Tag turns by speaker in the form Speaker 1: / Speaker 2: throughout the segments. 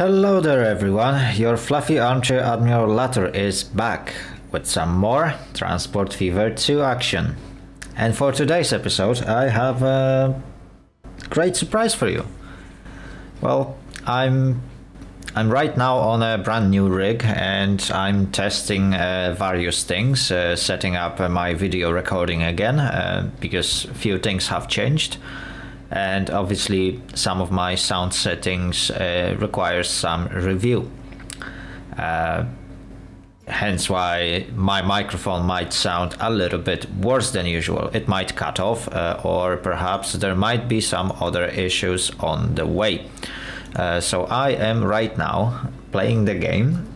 Speaker 1: Hello there everyone, your fluffy armchair Admiral Latur is back with some more Transport Fever 2 action. And for today's episode I have a great surprise for you. Well, I'm I'm right now on a brand new rig and I'm testing uh, various things, uh, setting up uh, my video recording again uh, because few things have changed and obviously some of my sound settings uh, require some review. Uh, hence why my microphone might sound a little bit worse than usual. It might cut off uh, or perhaps there might be some other issues on the way. Uh, so I am right now playing the game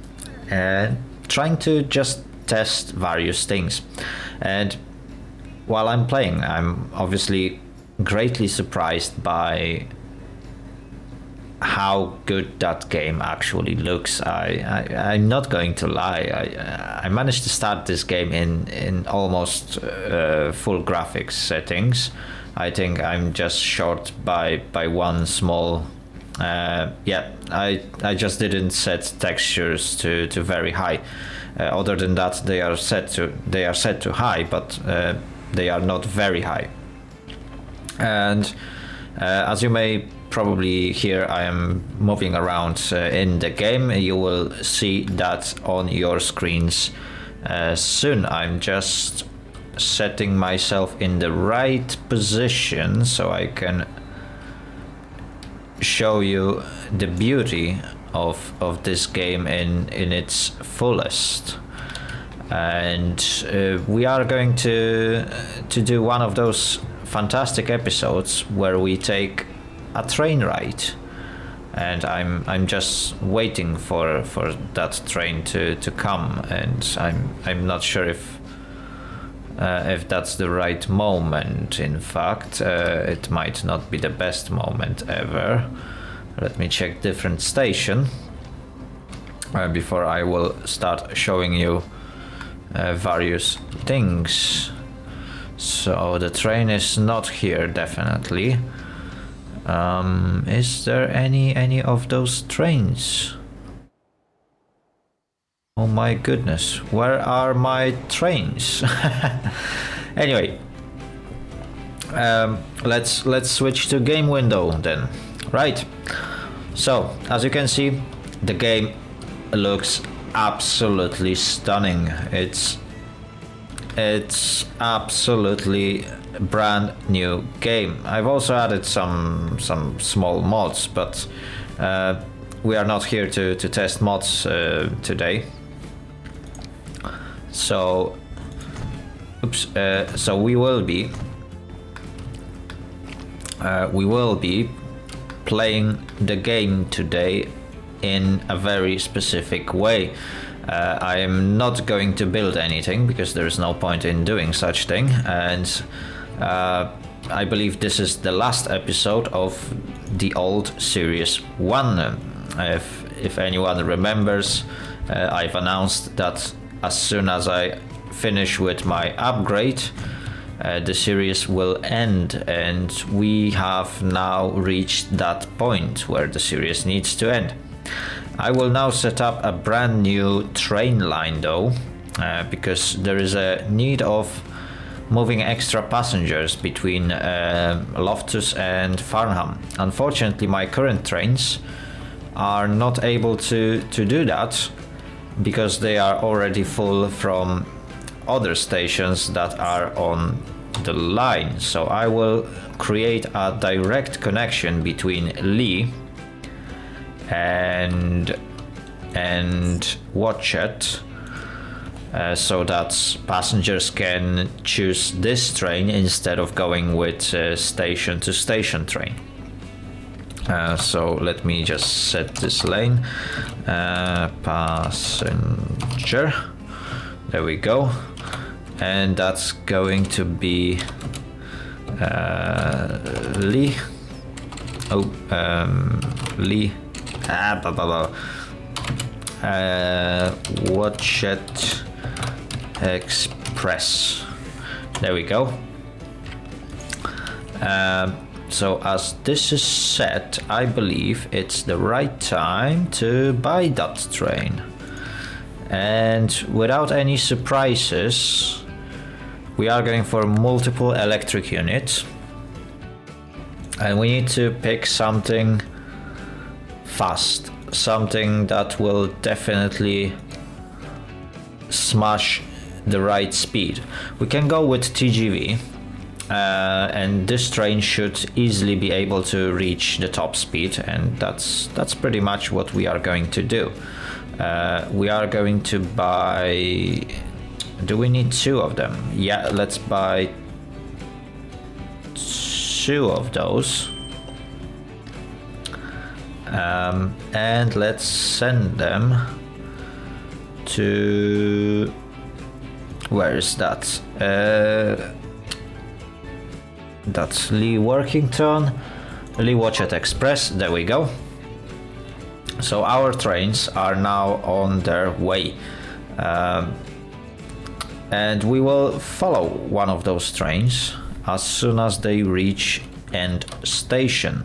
Speaker 1: and trying to just test various things. And while I'm playing, I'm obviously greatly surprised by how good that game actually looks. I, I am not going to lie. I I managed to start this game in in almost uh, full graphics settings. I think I'm just short by by one small. Uh, yeah, I I just didn't set textures to to very high. Uh, other than that, they are set to they are set to high, but uh, they are not very high. And uh, as you may probably hear, I am moving around uh, in the game. You will see that on your screens uh, soon. I'm just setting myself in the right position so I can show you the beauty of of this game in in its fullest and uh, we are going to to do one of those fantastic episodes where we take a train ride. And I'm I'm just waiting for for that train to, to come. And I'm I'm not sure if uh, if that's the right moment. In fact uh, it might not be the best moment ever. Let me check different station uh, before I will start showing you uh, various things so the train is not here, definitely. Um, is there any any of those trains? Oh my goodness, where are my trains? anyway, um, let's let's switch to game window then. Right. So as you can see, the game looks absolutely stunning. It's it's absolutely brand new game. I've also added some some small mods, but uh, we are not here to, to test mods uh, today. So, oops. Uh, so we will be uh, we will be playing the game today in a very specific way. Uh, I am not going to build anything because there is no point in doing such thing and uh, I believe this is the last episode of the old series 1. If, if anyone remembers, uh, I've announced that as soon as I finish with my upgrade, uh, the series will end and we have now reached that point where the series needs to end. I will now set up a brand new train line though, uh, because there is a need of moving extra passengers between uh, Loftus and Farnham. Unfortunately, my current trains are not able to, to do that because they are already full from other stations that are on the line. So I will create a direct connection between Leigh and and Watchet uh, so that passengers can choose this train instead of going with uh, station to station train. Uh, so let me just set this lane. Uh, passenger. There we go. And that's going to be uh, Leigh. Oh, um, Leigh Ah, blah, blah, blah. Uh, Watchet Express. There we go. Uh, So as this is set, I believe it's the right time to buy that train. And without any surprises, we are going for multiple electric units. And we need to pick something fast, something that will definitely smash the right speed. We can go with TGV, uh, and this train should easily be able to reach the top speed, and that's that's pretty much what we are going to do. Uh, we are going to buy. Do we need two of them? Yeah, let's buy two of those. Um, and let's send them to where is that? Uh, that's Leigh Workington Leigh Watchet Express. There we go. So our trains are now on their way. Um, and we will follow one of those trains as soon as they reach end station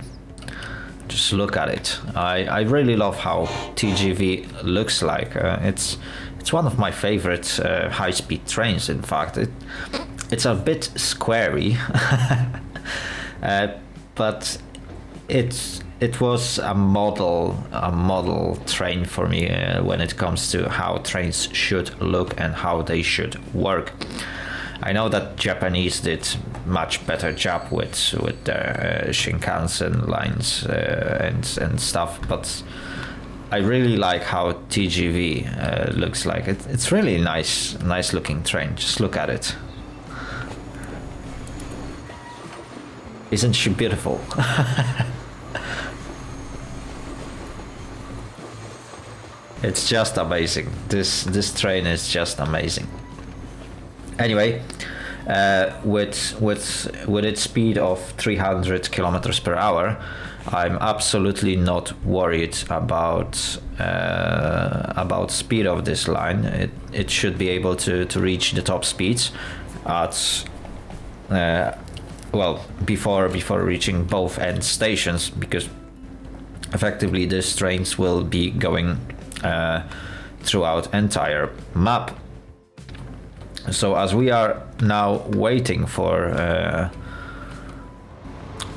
Speaker 1: just look at it. I, I really love how TGV looks like. Uh, it's it's one of my favorite uh, high-speed trains. In fact, it it's a bit squarey, uh, but it's it was a model a model train for me uh, when it comes to how trains should look and how they should work. I know that Japanese did much better job with with their uh, Shinkansen lines uh, and and stuff, but I really like how TGV uh, looks like. It, it's really nice, nice looking train. Just look at it. Isn't she beautiful? it's just amazing. This this train is just amazing. Anyway, uh, with with with its speed of 300 kilometers per hour, I'm absolutely not worried about uh, about speed of this line. It it should be able to to reach the top speeds at uh, well before before reaching both end stations because effectively these trains will be going uh, throughout entire map so as we are now waiting for uh,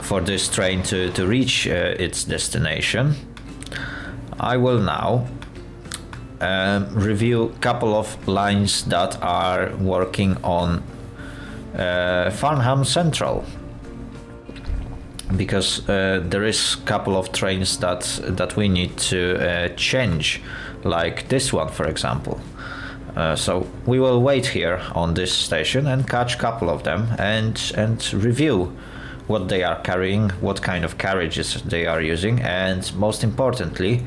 Speaker 1: for this train to, to reach uh, its destination, I will now um, review a couple of lines that are working on uh, Farnham Central. Because uh, there is a couple of trains that that we need to uh, change like this one for example uh, so we will wait here on this station and catch a couple of them and and review what they are carrying, what kind of carriages they are using, and most importantly,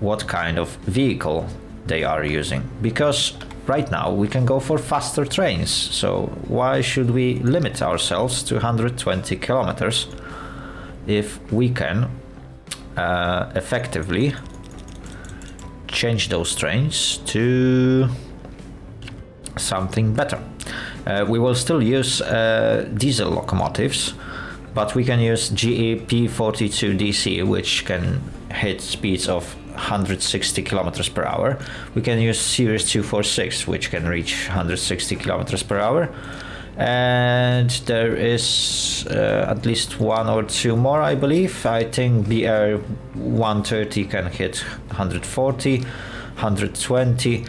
Speaker 1: what kind of vehicle they are using. Because right now we can go for faster trains, so why should we limit ourselves to 120 kilometers if we can uh, effectively change those trains to something better. Uh, we will still use uh, diesel locomotives, but we can use GE P42DC, which can hit speeds of 160 kilometers per hour. We can use Series 246, which can reach 160 kilometers per hour. And there is uh, at least one or two more, I believe. I think BR 130 can hit 140, 120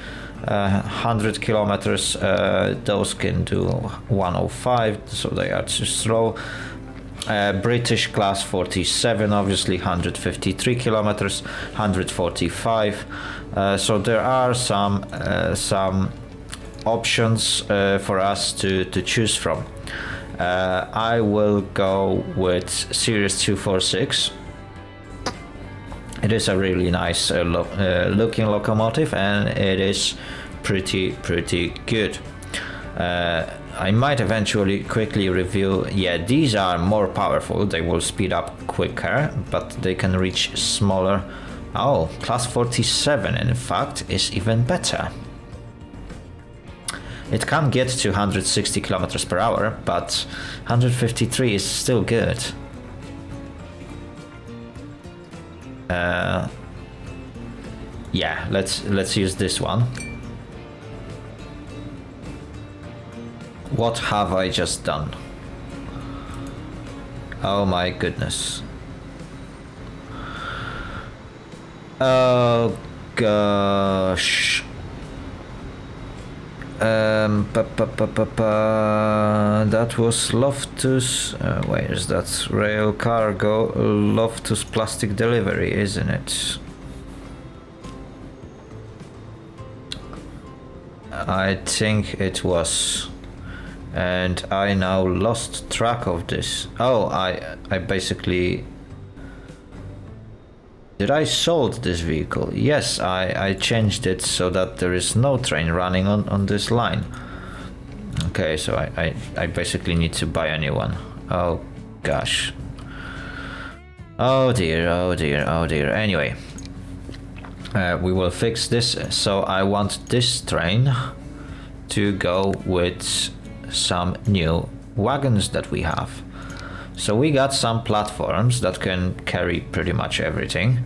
Speaker 1: uh, 100 kilometers uh, those can do 105 so they are too slow. Uh, British class 47 obviously 153 kilometers 145 uh, so there are some uh, some options uh, for us to, to choose from. I will go with Series 246 it is a really nice uh, lo uh, looking locomotive and it is pretty pretty good. Uh, I might eventually quickly review yeah these are more powerful. They will speed up quicker but they can reach smaller. Oh class 47 in fact is even better. It can get to 160 kilometers per hour but 153 is still good. Uh, yeah, let's let's use this one. What have I just done? Oh my goodness. Oh gosh. Um, pa, pa, pa, pa, pa. that was Loftus. Uh, where is that rail cargo? Loftus plastic delivery, isn't it? I think it was. And I now lost track of this. Oh, I I basically did I sold this vehicle? Yes, I, I changed it so that there is no train running on, on this line. Okay, so I, I, I basically need to buy a new one. Oh gosh. Oh dear, oh dear, oh dear. Anyway, uh, we will fix this. So I want this train to go with some new wagons that we have. So we got some platforms that can carry pretty much everything.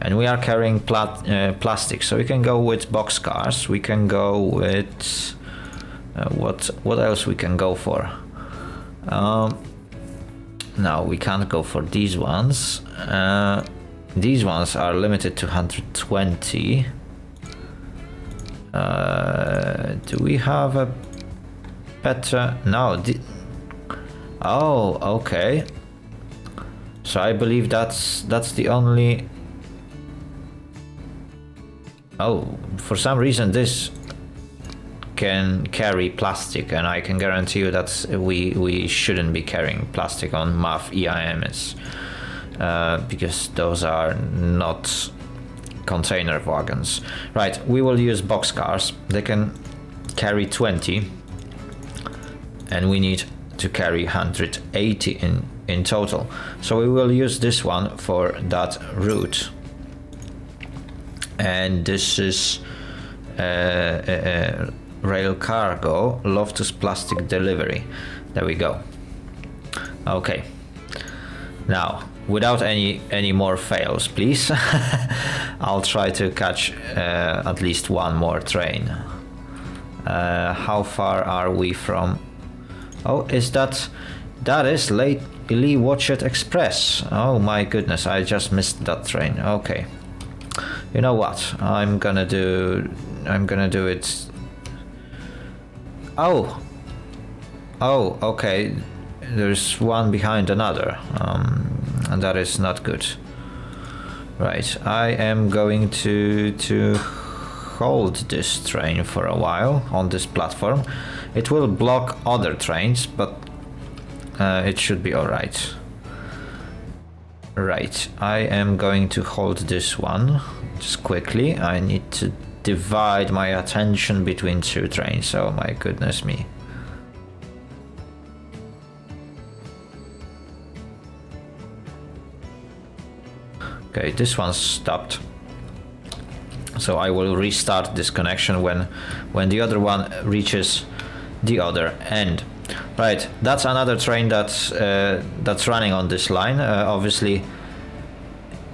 Speaker 1: And we are carrying plat uh, plastic, so we can go with box cars. We can go with uh, what? What else we can go for? Um, no, we can't go for these ones. Uh, these ones are limited to 120. Uh, do we have a better? No. Oh, okay. So I believe that's that's the only. Oh, for some reason this can carry plastic, and I can guarantee you that we we shouldn't be carrying plastic on MAF EIMs uh, because those are not container wagons. Right, we will use boxcars. They can carry 20, and we need to carry 180 in, in total. So we will use this one for that route. And this is uh, uh, rail cargo, Loftus plastic delivery. There we go. Okay. Now, without any any more fails, please. I'll try to catch uh, at least one more train. Uh, how far are we from Oh, is that... That is late Leigh Watchet Express. Oh my goodness, I just missed that train. Okay. You know what? I'm gonna do... I'm gonna do it... Oh! Oh, okay. There's one behind another. Um, and that is not good. Right, I am going to... to hold this train for a while on this platform it will block other trains, but uh, it should be alright. Right, I am going to hold this one just quickly. I need to divide my attention between two trains, oh my goodness me. Okay, this one stopped. So I will restart this connection when when the other one reaches the other end. Right, that's another train that's uh, that's running on this line. Uh, obviously,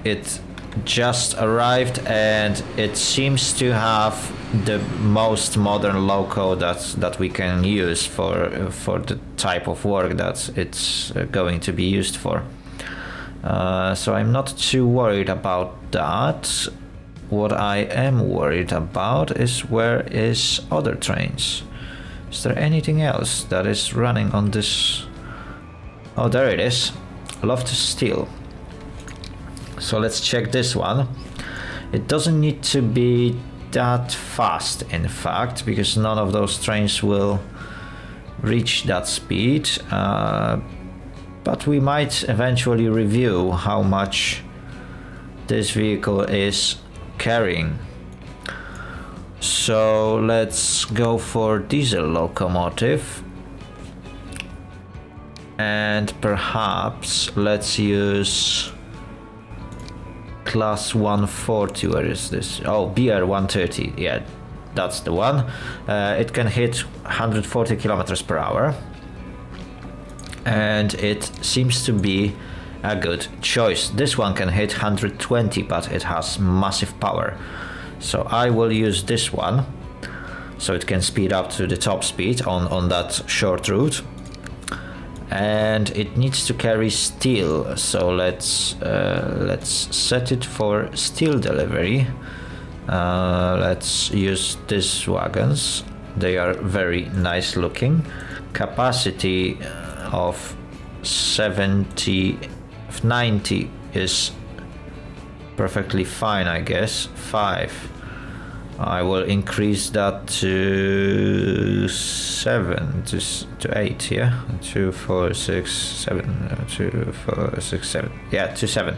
Speaker 1: it just arrived and it seems to have the most modern loco that that we can use for for the type of work that it's uh, going to be used for. Uh, so I'm not too worried about that. What I am worried about is where is other trains. Is there anything else that is running on this? Oh, there it is. Loftus steel. So let's check this one. It doesn't need to be that fast, in fact, because none of those trains will reach that speed. Uh, but we might eventually review how much this vehicle is carrying. So let's go for diesel locomotive. And perhaps let's use class 140. Where is this? Oh, BR 130. Yeah, that's the one. Uh, it can hit 140 kilometers per hour. And it seems to be a good choice. This one can hit 120, but it has massive power. So I will use this one, so it can speed up to the top speed on, on that short route. And it needs to carry steel, so let's uh, let's set it for steel delivery. Uh, let's use these wagons. They are very nice looking. Capacity of 70 90 is perfectly fine I guess 5 I will increase that to 7 to, to 8 yeah 2 4 6 7 uh, 2 4 6 7 yeah to 7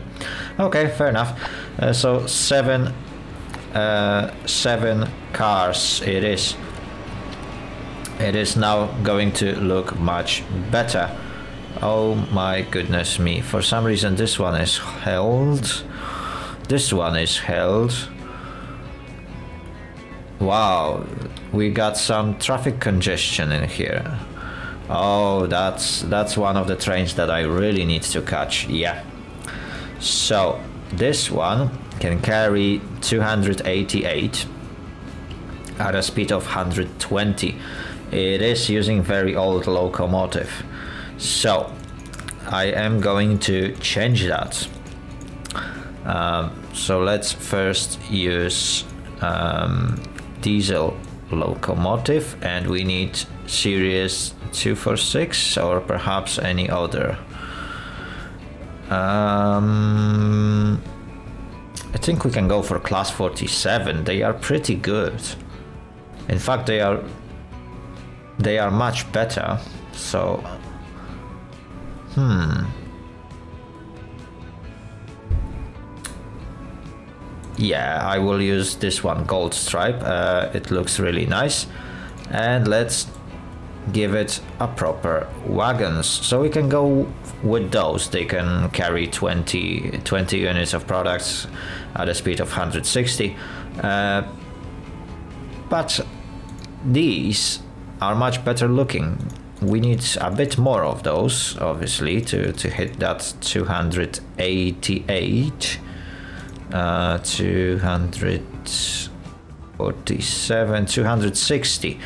Speaker 1: okay fair enough uh, so 7 uh, 7 cars it is it is now going to look much better Oh my goodness me. For some reason this one is held. This one is held. Wow, we got some traffic congestion in here. Oh, that's that's one of the trains that I really need to catch. Yeah. So, this one can carry 288 at a speed of 120. It is using very old locomotive. So I am going to change that. Um, so let's first use um, diesel locomotive and we need series 246 or perhaps any other. Um, I think we can go for class 47. They are pretty good. In fact, they are they are much better. So Hmm. Yeah, I will use this one, Gold Stripe. Uh, it looks really nice. And let's give it a proper wagons. So we can go with those. They can carry 20, 20 units of products at a speed of 160. Uh, but these are much better looking we need a bit more of those, obviously, to, to hit that 288. Uh, 247, 260.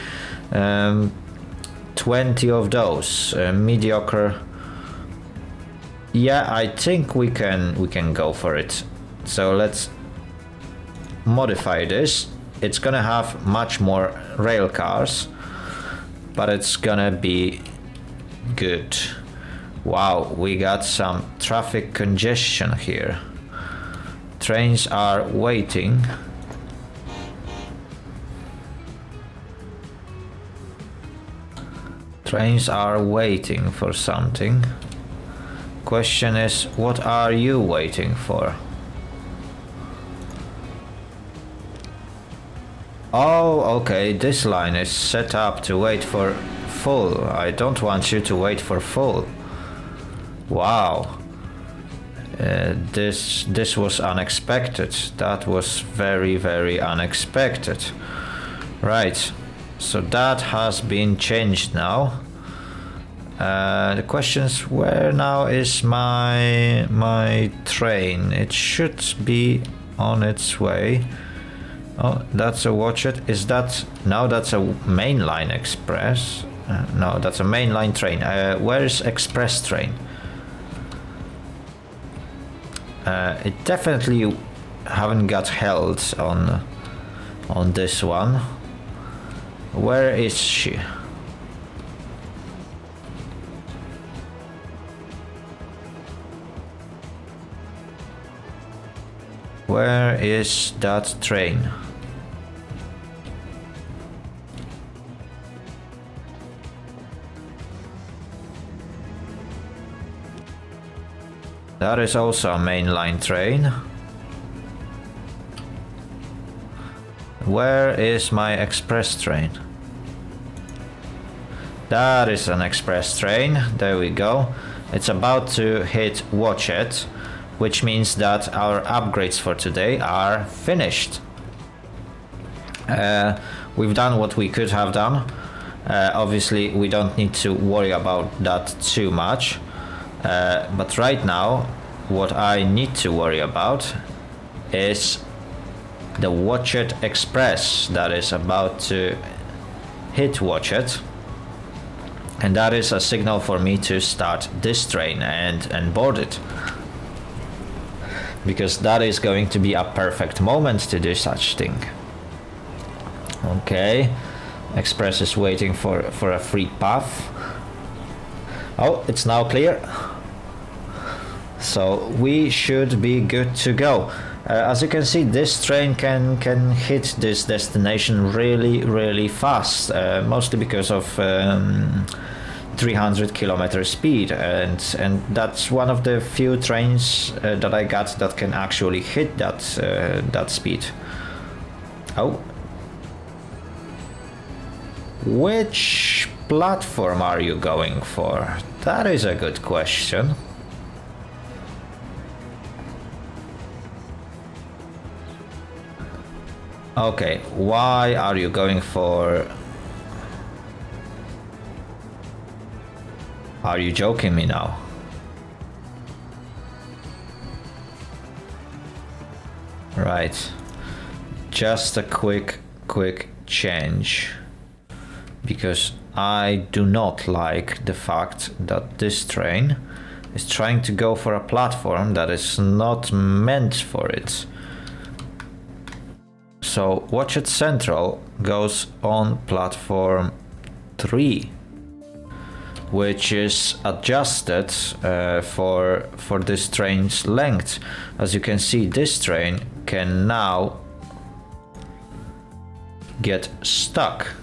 Speaker 1: Um, 20 of those. Uh, mediocre. Yeah, I think we can we can go for it. So let's modify this. It's gonna have much more rail cars but it's gonna be good. Wow, we got some traffic congestion here. Trains are waiting. Trains are waiting for something. Question is, what are you waiting for? Oh, okay, this line is set up to wait for full. I don't want you to wait for full. Wow. Uh, this this was unexpected. That was very very unexpected. Right. So that has been changed now. Uh, the question is where now is my my train? It should be on its way. Oh, that's a Watchet. Is that now? That's a mainline express. Uh, no, that's a mainline train. Uh, where is express train? Uh, it definitely haven't got held on on this one. Where is she? Where is that train? That is also a mainline train. Where is my express train? That is an express train. There we go. It's about to hit Watchet, which means that our upgrades for today are finished. Uh, we've done what we could have done. Uh, obviously, we don't need to worry about that too much. Uh, but right now, what I need to worry about is the Watchet Express that is about to hit Watchet. And that is a signal for me to start this train and, and board it. Because that is going to be a perfect moment to do such thing. Okay. Express is waiting for, for a free path. Oh, it's now clear. So we should be good to go. Uh, as you can see, this train can can hit this destination really, really fast, uh, mostly because of um, 300 kilometer speed, and and that's one of the few trains uh, that I got that can actually hit that uh, that speed. Oh, which platform are you going for? That is a good question. Okay, why are you going for... Are you joking me now? Right. Just a quick, quick change. Because I do not like the fact that this train is trying to go for a platform that is not meant for it. So Watchet Central goes on platform 3 which is adjusted uh, for for this train's length. As you can see this train can now get stuck.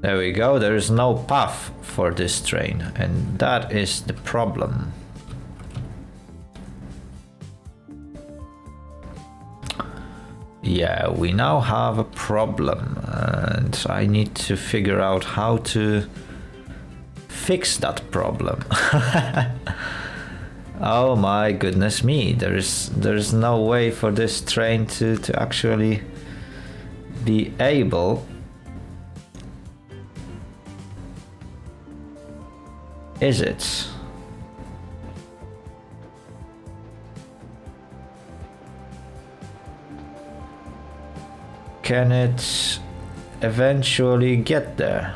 Speaker 1: There we go, there is no path for this train and that is the problem. Yeah, we now have a problem and I need to figure out how to fix that problem. oh my goodness me, there is there's no way for this train to, to actually be able is it? Can it eventually get there?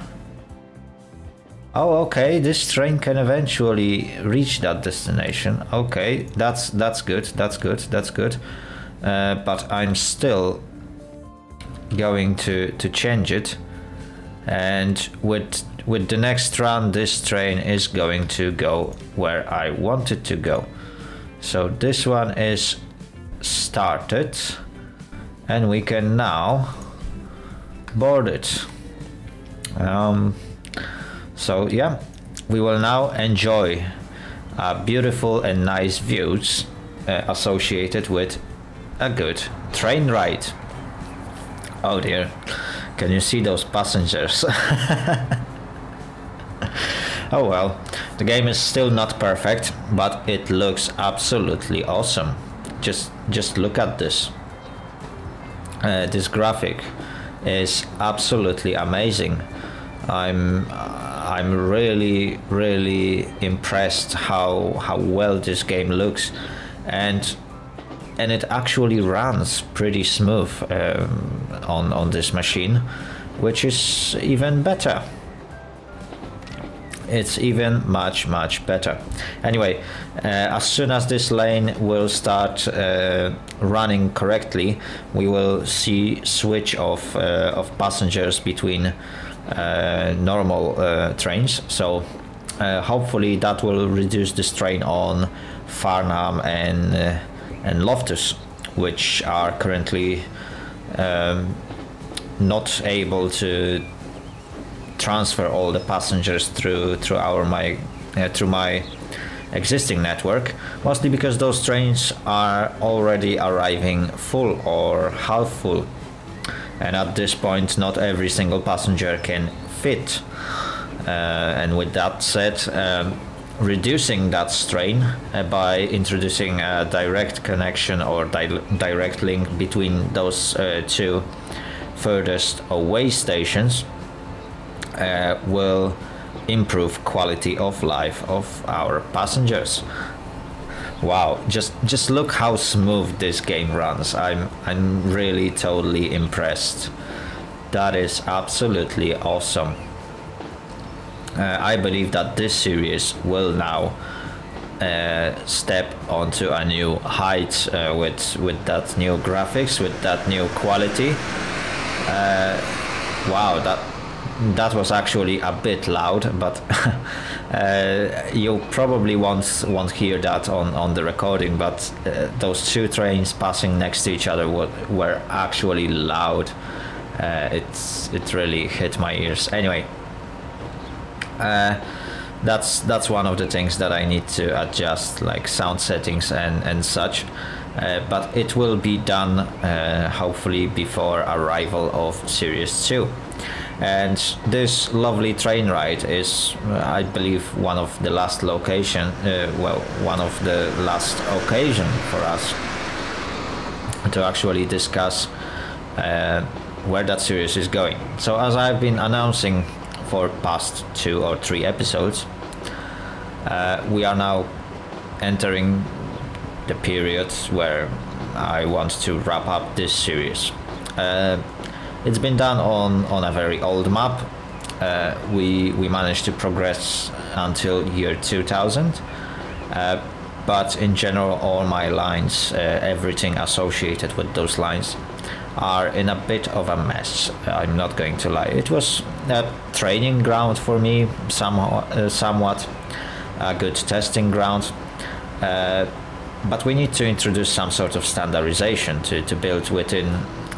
Speaker 1: Oh, okay, this train can eventually reach that destination. Okay, that's that's good, that's good, that's good. Uh, but I'm still going to, to change it. And with, with the next run, this train is going to go where I want it to go. So this one is started and we can now board it. Um, so yeah we will now enjoy uh, beautiful and nice views uh, associated with a good train ride. Oh dear can you see those passengers? Oh well the game is still not perfect but it looks absolutely awesome. Just just look at this uh, this graphic is absolutely amazing. I'm I'm really really impressed how how well this game looks, and and it actually runs pretty smooth um, on on this machine, which is even better it's even much much better. Anyway uh, as soon as this lane will start uh, running correctly we will see switch of uh, of passengers between uh, normal uh, trains. So uh, hopefully that will reduce the strain on Farnham and and Loftus which are currently um, not able to transfer all the passengers through through our my uh, through my existing network mostly because those trains are already arriving full or half full. And at this point not every single passenger can fit. Uh, and with that said um, reducing that strain uh, by introducing a direct connection or di direct link between those uh, two furthest away stations uh, will improve quality of life of our passengers. Wow, just just look how smooth this game runs. I'm I'm really totally impressed. That is absolutely awesome. Uh, I believe that this series will now uh, step onto a new height uh, with with that new graphics, with that new quality. Uh, wow, that that was actually a bit loud, but uh, you probably won't won't hear that on, on the recording. But uh, those two trains passing next to each other were, were actually loud. Uh, it's it really hit my ears. Anyway, uh, that's that's one of the things that I need to adjust, like sound settings and and such. Uh, but it will be done uh, hopefully before arrival of Series 2 and this lovely train ride is uh, i believe one of the last location uh, well one of the last occasion for us to actually discuss uh, where that series is going. So as i've been announcing for past two or three episodes uh, we are now entering the period where i want to wrap up this series. Uh, it's been done on, on a very old map. Uh, we, we managed to progress until year 2000. Uh, but in general, all my lines, uh, everything associated with those lines, are in a bit of a mess. I'm not going to lie. It was a training ground for me, somehow, uh, somewhat, a good testing ground. Uh, but we need to introduce some sort of standardization to, to build within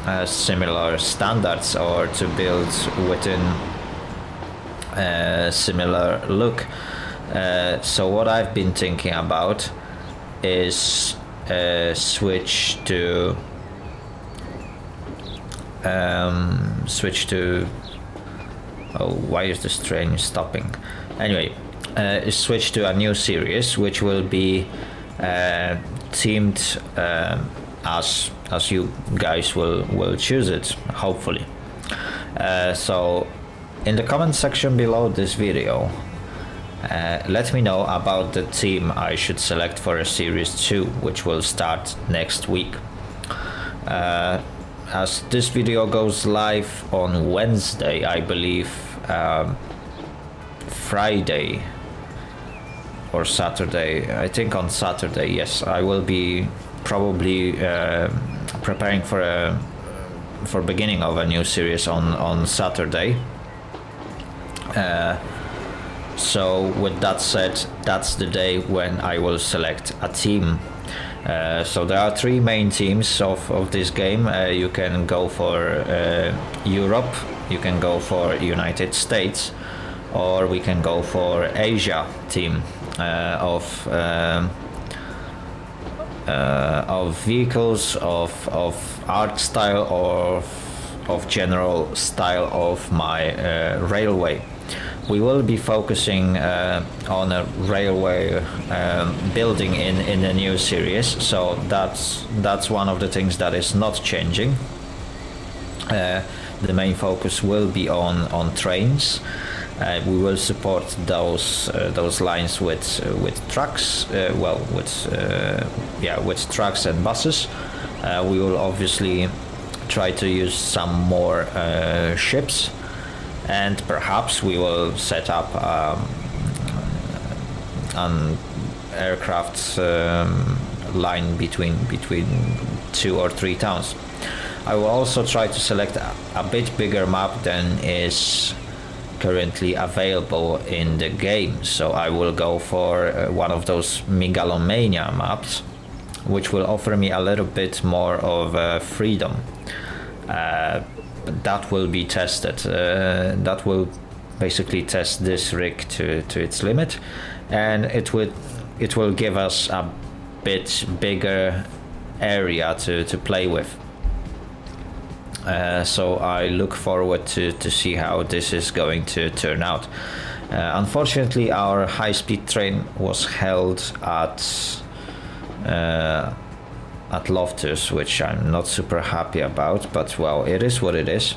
Speaker 1: uh, similar standards or to build within a uh, similar look. Uh, so what I've been thinking about is uh, switch to um, switch to oh why is this train stopping anyway uh, switch to a new series which will be uh, themed um, as as you guys will will choose it hopefully. Uh, so in the comment section below this video uh, let me know about the team I should select for a series 2 which will start next week. Uh, as this video goes live on Wednesday I believe um, Friday or Saturday I think on Saturday yes I will be probably uh, preparing for a for beginning of a new series on on Saturday. Uh, so with that said, that's the day when I will select a team. Uh, so there are three main teams of, of this game. Uh, you can go for uh, Europe, you can go for United States, or we can go for Asia team uh, of um, uh, of vehicles, of, of art style, or of, of general style of my uh, railway. We will be focusing uh, on a railway um, building in, in a new series, so that's that's one of the things that is not changing. Uh, the main focus will be on on trains. Uh, we will support those uh, those lines with uh, with trucks, uh, well, with uh, yeah, with trucks and buses. We will obviously try to use some more ships, and perhaps we will set up um, an aircraft um, line between between two or three towns. I will also try to select a, a bit bigger map than is currently available in the game. So I will go for uh, one of those Megalomania maps, which will offer me a little bit more of uh, freedom. Uh, that will be tested. That will basically test this rig to, to its limit, and it would it will give us a bit bigger area to, to play with. Uh, so I look forward to, to see how this is going to turn out. Uh, unfortunately, our high-speed train was held at uh, at Loftus, which I'm not super happy about. But well, it is what it is.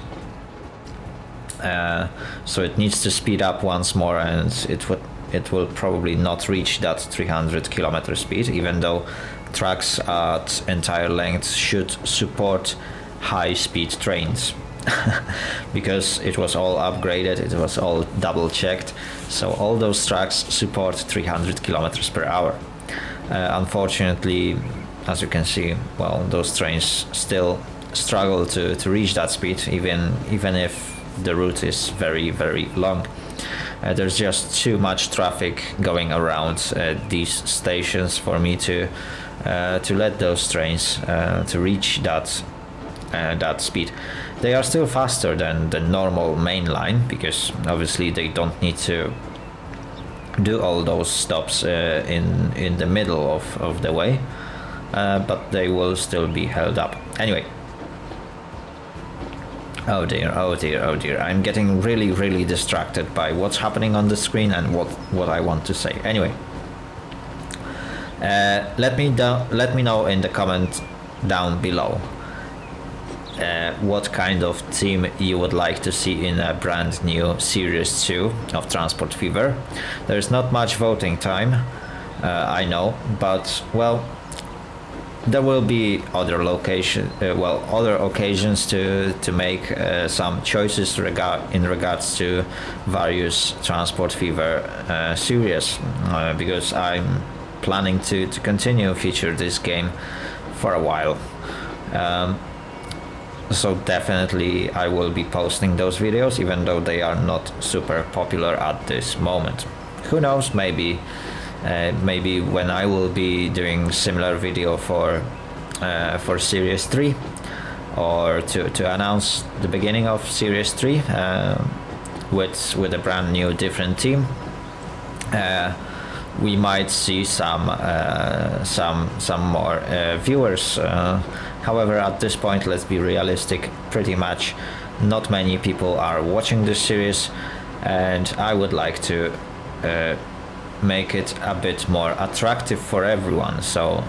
Speaker 1: uh, so it needs to speed up once more and it would it will probably not reach that 300 kilometer speed even though tracks at entire length should support high speed trains. Because it was all upgraded it was all double checked so all those tracks support 300 kilometers per hour. Uh, unfortunately as you can see well those trains still struggle to, to reach that speed even even if the route is very very long. Uh, there's just too much traffic going around uh, these stations for me to uh, to let those trains uh, to reach that uh, that speed. They are still faster than the normal main line because obviously they don't need to do all those stops uh, in in the middle of, of the way but they will still be held up. Anyway. Oh dear, oh dear, oh dear. I'm getting really, really distracted by what's happening on the screen and what, what I want to say. Anyway, uh, let me do, let me know in the comment down below uh, what kind of team you would like to see in a brand new Series 2 of Transport Fever. There's not much voting time, uh, I know, but well, there will be other location uh, well other occasions to to make uh, some choices regard in regards to various transport fever uh, series because i'm planning to to continue feature this game for a while um, so definitely i will be posting those videos even though they are not super popular at this moment. Who knows maybe uh, maybe when I will be doing similar video for uh, for Series 3 or to, to announce the beginning of Series 3 uh, with with a brand new different team uh, we might see some uh, some some more viewers however at this point let's be realistic pretty much not many people are watching this series and I would like to make it a bit more attractive for everyone. So,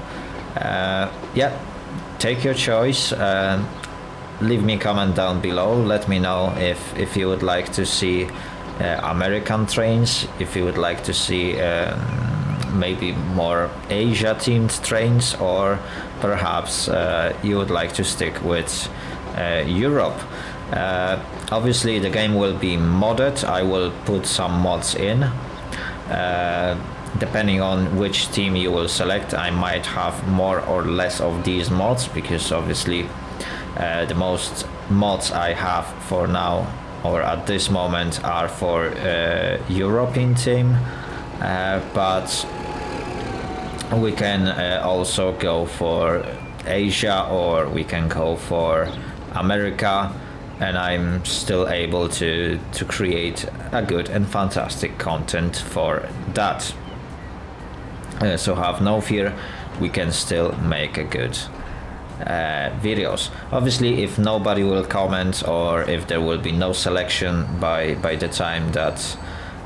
Speaker 1: uh, yeah, take your choice. Uh, leave me a comment down below. Let me know if, if you would like to see uh, American trains, if you would like to see um, maybe more Asia themed trains, or perhaps uh, you would like to stick with uh, Europe. Uh, obviously, the game will be modded. I will put some mods in. Depending on which team you will select I might have more or less of these mods because obviously uh, the most mods I have for now or at this moment are for uh, European team uh, but we can uh, also go for Asia or we can go for America and I'm still able to to create a good and fantastic content for that. Uh, so have no fear, we can still make a good uh, videos. Obviously, if nobody will comment or if there will be no selection by by the time that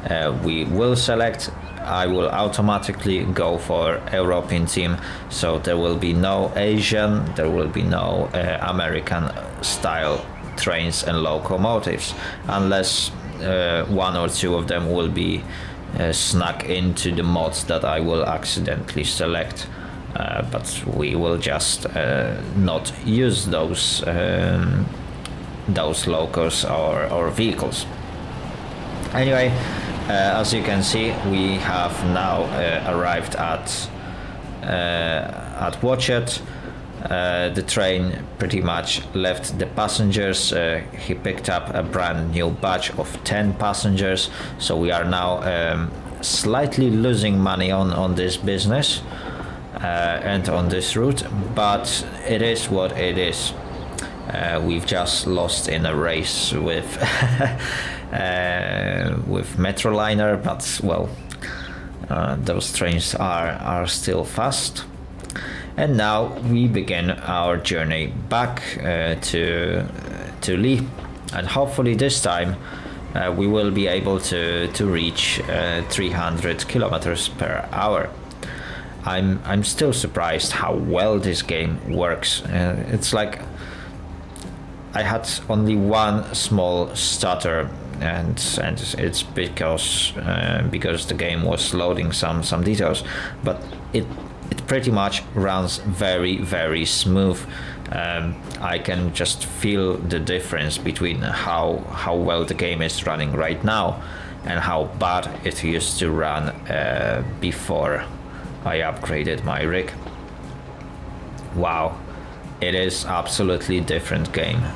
Speaker 1: uh, we will select, I will automatically go for European team. So there will be no Asian, there will be no uh, American style trains and locomotives, unless uh, one or two of them will be uh, snuck into the mods that I will accidentally select. Uh, but we will just uh, not use those um, those locos or, or vehicles. Anyway, uh, as you can see, we have now uh, arrived at at Watchet. Uh, the train pretty much left the passengers. Uh, he picked up a brand new batch of 10 passengers. So we are now um, slightly losing money on, on this business uh, and on this route, but it is what it is. Uh, we've just lost in a race with uh, with Metroliner, but well, those trains are are still fast. And now we begin our journey back uh, to to Leigh, and hopefully this time uh, we will be able to to reach uh, 300 kilometers per hour. I'm I'm still surprised how well this game works. Uh, it's like I had only one small stutter and and it's because uh, because the game was loading some some details but it it pretty much runs very very smooth. Um, I can just feel the difference between how how well the game is running right now and how bad it used to run uh, before I upgraded my rig. Wow it is absolutely different game.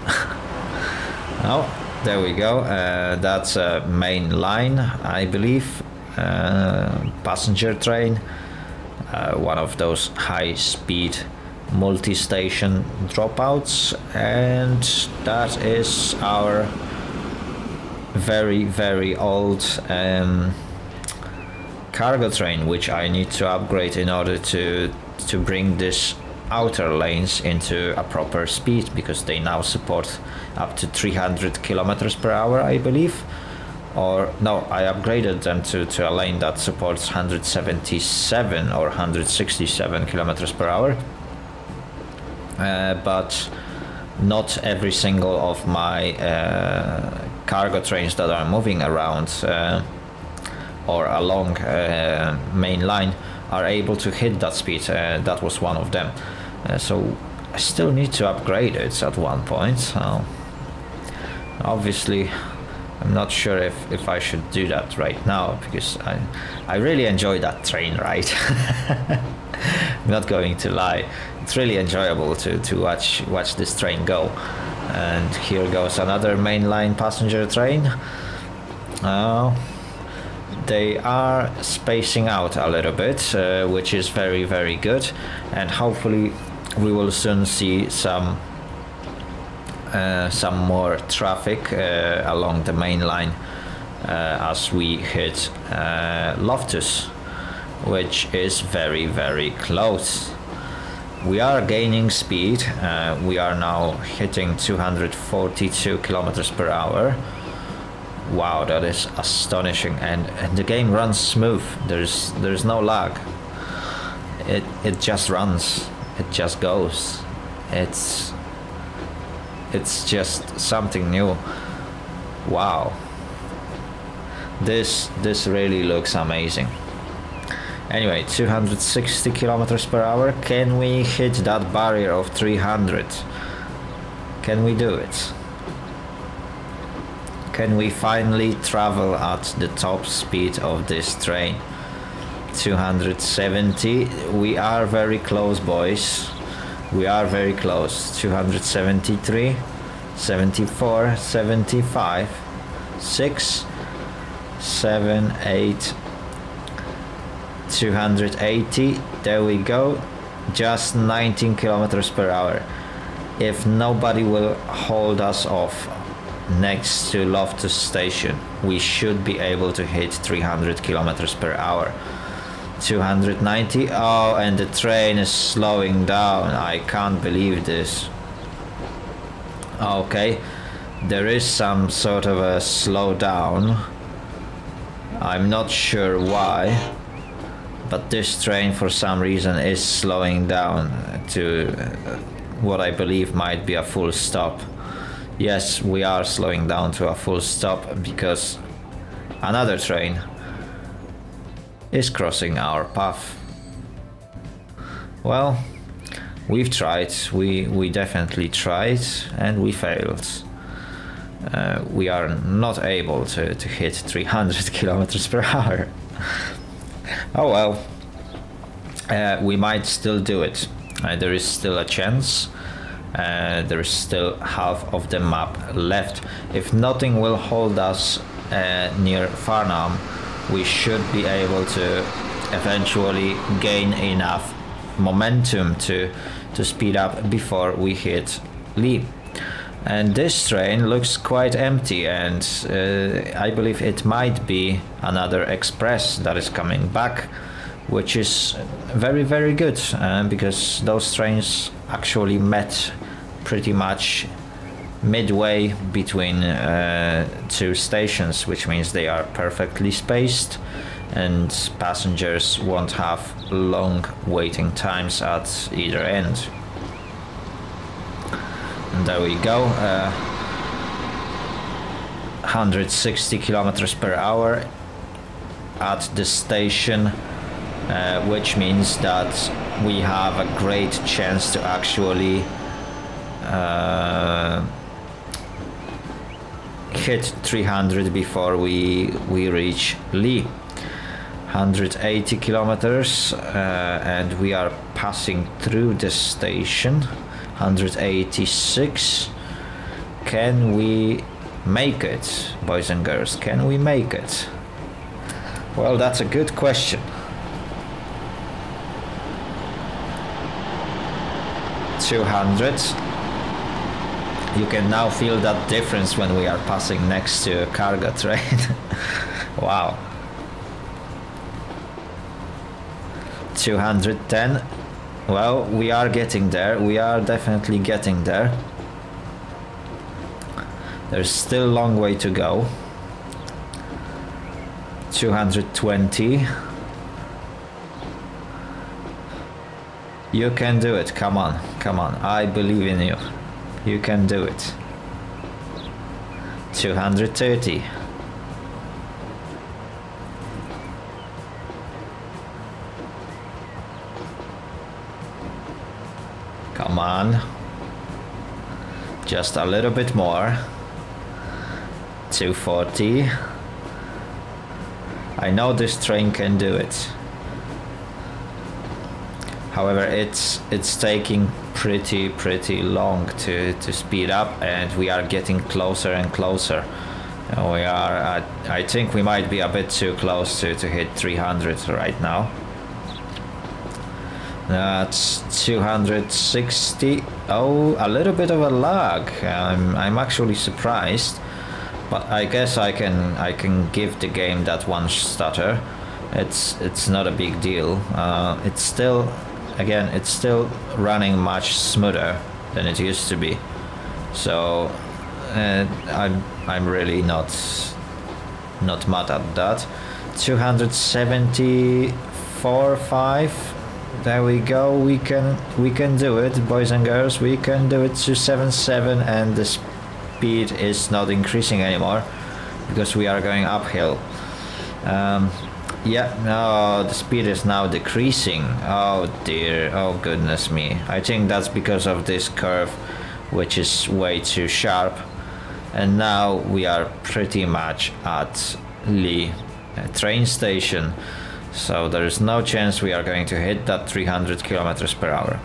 Speaker 1: Oh there we go. Uh, that's a main line I believe. Uh, passenger train uh, one of those high speed multi-station dropouts. And that is our very very old um, cargo train which I need to upgrade in order to to bring this outer lanes into a proper speed because they now support up to 300 kilometers per hour I believe. Or no I upgraded them to, to a lane that supports 177 or 167 kilometers per hour. Uh, but not every single of my uh, cargo trains that are moving around uh, or along uh, main line are able to hit that speed. Uh, that was one of them uh, so I still need to upgrade it at one point so obviously I'm not sure if, if I should do that right now because I, I really enjoy that train ride. I'm not going to lie. It's really enjoyable to, to watch watch this train go. And here goes another mainline passenger train. Uh, they are spacing out a little bit, uh, which is very, very good. And hopefully we will soon see some uh, some more traffic uh, along the main line uh, as we hit uh, Loftus, which is very, very close. We are gaining speed. Uh, we are now hitting 242 kilometers per hour. Wow, that is astonishing, and, and the game runs smooth. There's there's no lag. It it just runs. It just goes. It's it's just something new. Wow. This this really looks amazing. Anyway 260 kilometers per hour. Can we hit that barrier of 300 can we do it? Can we finally travel at the top speed of this train 270 we are very close boys. We are very close. 273 74 75 6 7 8 280 there we go. Just 19 kilometers per hour. If nobody will hold us off next to Loftus station we should be able to hit 300 kilometers per hour 290 oh and the train is slowing down. I can't believe this. Okay. There is some sort of a slowdown. I'm not sure why but this train for some reason is slowing down to uh, what I believe might be a full stop. Yes we are slowing down to a full stop because another train is crossing our path. Well, we've tried, we, we definitely tried, and we failed. Uh, we are not able to, to hit 300 kilometers per hour. oh well, uh, we might still do it. Uh, there is still a chance. Uh, there is still half of the map left. If nothing will hold us uh, near Farnham, we should be able to eventually gain enough momentum to to speed up before we hit Leigh. And this train looks quite empty, and uh, I believe it might be another express that is coming back, which is very, very good uh, because those trains actually met pretty much midway between uh, two stations, which means they are perfectly spaced and passengers won't have long waiting times at either end. and there we go. Uh, 160 kilometers per hour at the station, uh, which means that we have a great chance to actually uh, hit 300 before we we reach Leigh. 180 kilometers uh, and we are passing through the station. 186 can we make it boys and girls? Can we make it? Well that's a good question. Two hundred. You can now feel that difference when we are passing next to a cargo train. wow. 210 well we are getting there. We are definitely getting there. There's still a long way to go. 220 you can do it. Come on. Come on. I believe in you you can do it 230 Come on. Just a little bit more. 240. I know this train can do it. However, it's it's taking pretty pretty long to, to speed up and we are getting closer and closer. we are at, I think we might be a bit too close to, to hit 300 right now. That's 260. Oh, a little bit of a lag. I'm, I'm actually surprised. But I guess I can I can give the game that one stutter. It's it's not a big deal. Uh, it's still, again, it's still running much smoother than it used to be. So uh, I'm I'm really not not mad at that. 274 5 there we go. We can we can do it, boys and girls. We can do it to 7-7 and the speed is not increasing anymore because we are going uphill. Um, yeah, no, the speed is now decreasing. Oh dear, oh goodness me. I think that's because of this curve, which is way too sharp. And now we are pretty much at Leigh uh, train station. So there is no chance we are going to hit that 300 kilometers per hour.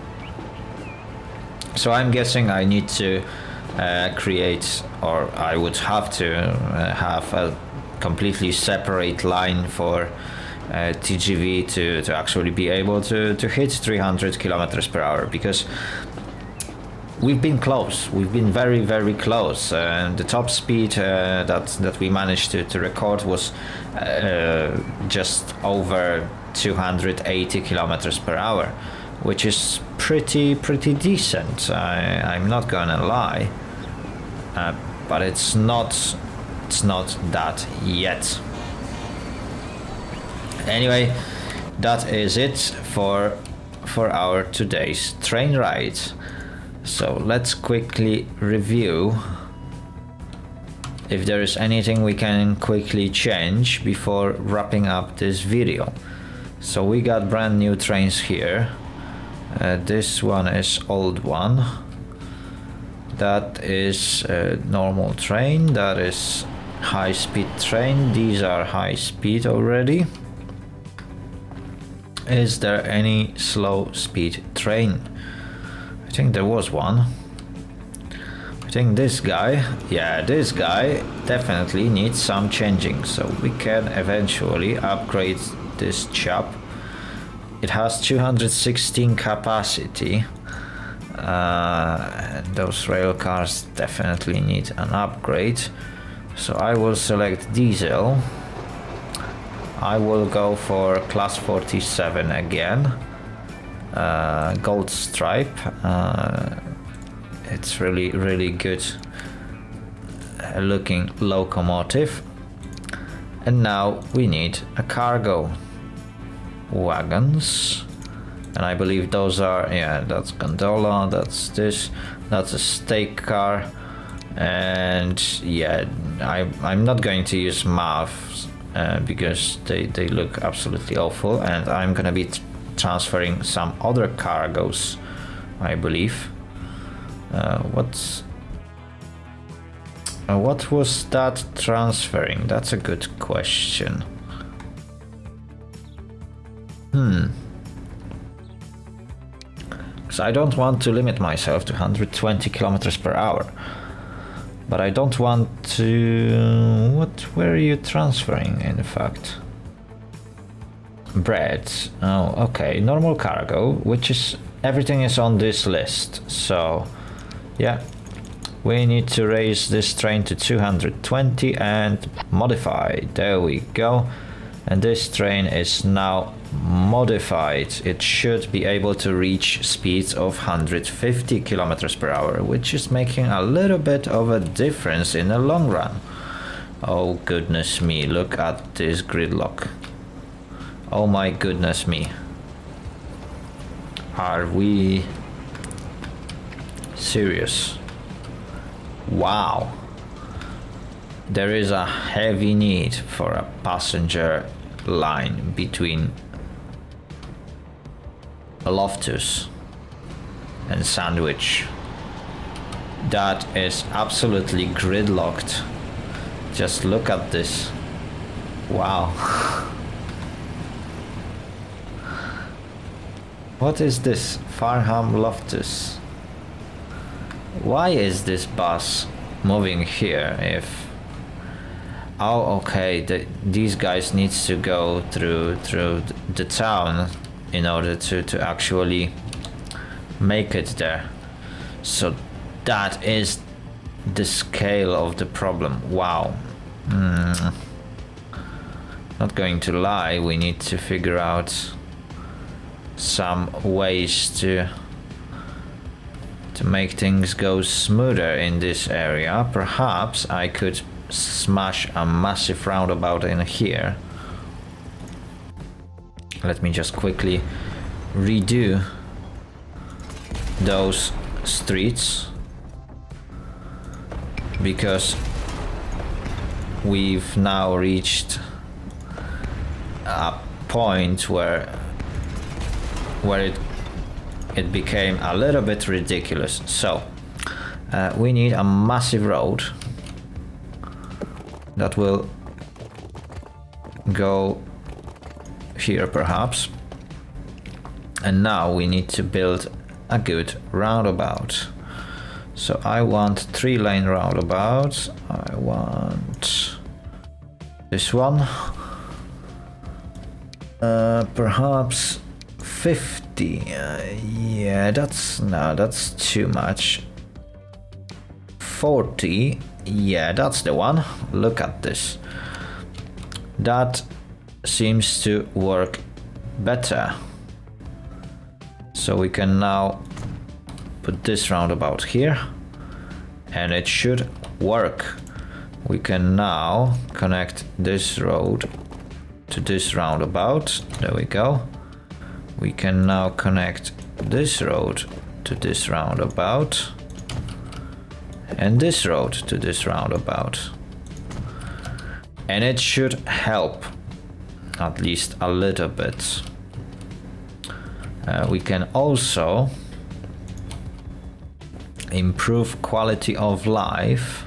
Speaker 1: So I'm guessing I need to uh, create, or I would have to uh, have a completely separate line for uh, TGV to, to actually be able to, to hit 300 kilometers per hour because we've been close. We've been very, very close. Uh, the top speed uh, that that we managed to, to record was uh, just over 280 kilometers per hour, which is pretty pretty decent. I, I'm not gonna lie, uh, but it's not it's not that yet. Anyway, that is it for for our today's train ride. So let's quickly review if there is anything we can quickly change before wrapping up this video. So we got brand new trains here. Uh, this one is old one. That is a normal train. That is high speed train. These are high speed already. Is there any slow speed train? I think there was one. I think this guy, yeah, this guy definitely needs some changing, so we can eventually upgrade this chap. It has 216 capacity. Uh, those rail cars definitely need an upgrade. So I will select diesel. I will go for class 47 again uh, gold stripe uh, it's really really good uh, looking locomotive and now we need a cargo wagons And I believe those are, yeah, that's gondola, that's this, that's a stake car. And yeah, I, I'm not going to use maths uh, because they, they look absolutely awful. And I'm gonna be transferring some other cargoes, I believe. Uh, what's uh, what was that transferring? That's a good question. Hmm. Because I don't want to limit myself to 120 kilometers per hour. But I don't want to... What were you transferring, in fact? Bread. Oh, okay. Normal cargo, which is... Everything is on this list, so... Yeah, we need to raise this train to 220 and modify. There we go. And this train is now modified. It should be able to reach speeds of 150 kilometers per hour, which is making a little bit of a difference in the long run. Oh goodness me, look at this gridlock. Oh my goodness me. Are we serious? Wow. There is a heavy need for a passenger line between Loftus and Sandwich. That is absolutely gridlocked. Just look at this. Wow. what is this? Farnham Loftus. Why is this bus moving here if oh okay the, these guys needs to go through through the town in order to to actually make it there so that is the scale of the problem wow mm. not going to lie we need to figure out some ways to to make things go smoother in this area, perhaps I could smash a massive roundabout in here. Let me just quickly redo those streets because we've now reached a point where where it it became a little bit ridiculous. So, uh, we need a massive road that will go here perhaps. And now we need to build a good roundabout. So I want three lane roundabouts. I want this one. Uh, perhaps 50. Uh, yeah, that's... no, that's too much. 40. Yeah, that's the one. Look at this. That seems to work better. So we can now put this roundabout here and it should work. We can now connect this road to this roundabout. There we go we can now connect this road to this roundabout and this road to this roundabout and it should help at least a little bit uh, we can also improve quality of life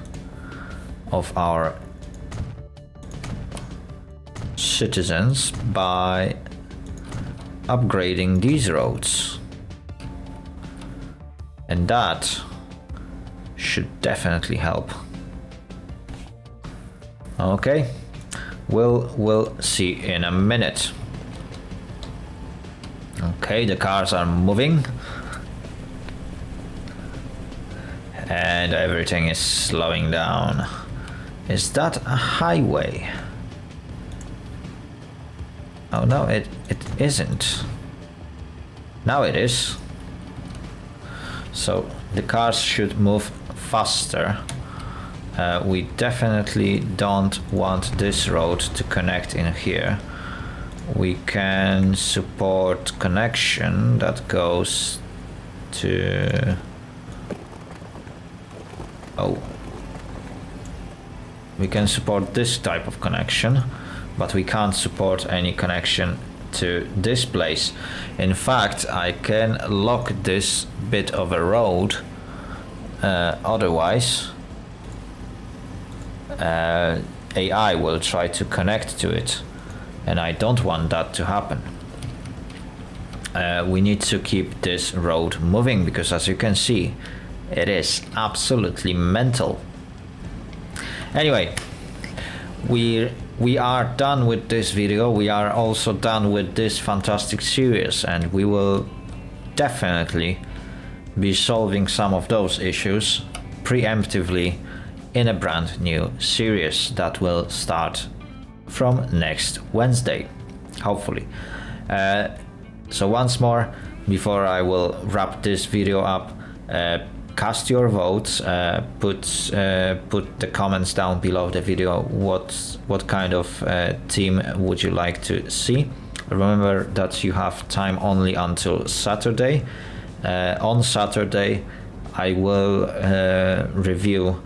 Speaker 1: of our citizens by upgrading these roads. And that should definitely help. Okay, we'll, we'll see in a minute. Okay, the cars are moving. And everything is slowing down. Is that a highway? Oh no, it, it isn't. Now it is. So the cars should move faster. Uh, we definitely don't want this road to connect in here. we can support connection that goes to oh. We can support this type of connection but we can't support any connection to this place. In fact I can lock this bit of a road uh, otherwise uh, AI will try to connect to it and I don't want that to happen. Uh, we need to keep this road moving because as you can see it is absolutely mental. Anyway, we we are done with this video. We are also done with this fantastic series and we will definitely be solving some of those issues preemptively in a brand new series that will start from next Wednesday, hopefully. Uh, so once more, before I will wrap this video up, uh, cast your votes. Uh, put uh, put the comments down below the video. What what kind of uh, team would you like to see? Remember that you have time only until Saturday. Uh, on Saturday, I will review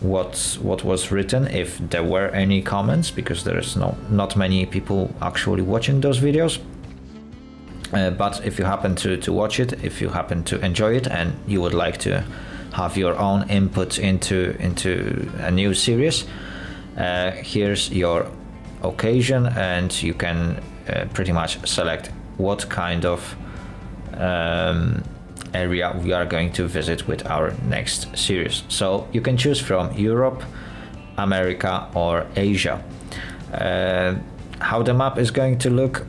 Speaker 1: what what was written if there were any comments because there is no not many people actually watching those videos. Uh, but if you happen to to watch it if you happen to enjoy it and you would like to have your own input into into a new series uh, here's your occasion and you can uh, pretty much select what kind of um, area we are going to visit with our next series. So you can choose from Europe, America or Asia. Uh, how the map is going to look,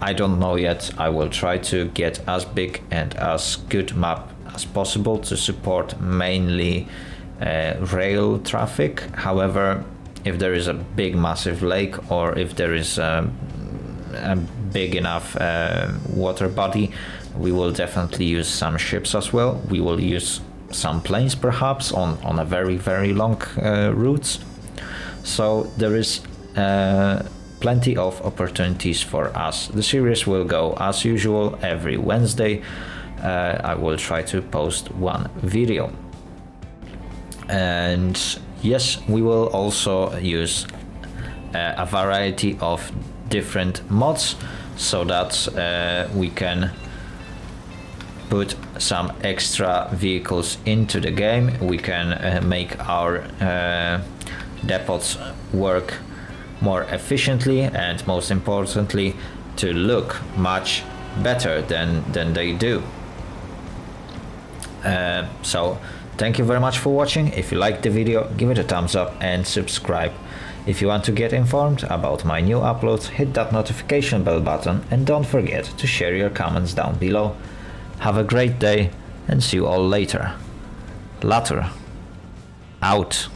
Speaker 1: I don't know yet. I will try to get as big and as good map as possible to support mainly uh, rail traffic. However, if there is a big massive lake or if there is um, a big enough uh, water body, we will definitely use some ships as well. We will use some planes perhaps on, on a very, very long uh, routes. So there is uh, plenty of opportunities for us. The series will go as usual every Wednesday. Uh, I will try to post one video. And yes, we will also use uh, a variety of different mods so that uh, we can put some extra vehicles into the game. We can uh, make our uh, depots work more efficiently and most importantly to look much better than than they do. Uh, so thank you very much for watching. If you liked the video give it a thumbs up and subscribe. If you want to get informed about my new uploads hit that notification bell button and don't forget to share your comments down below have a great day and see you all later. Later. Out.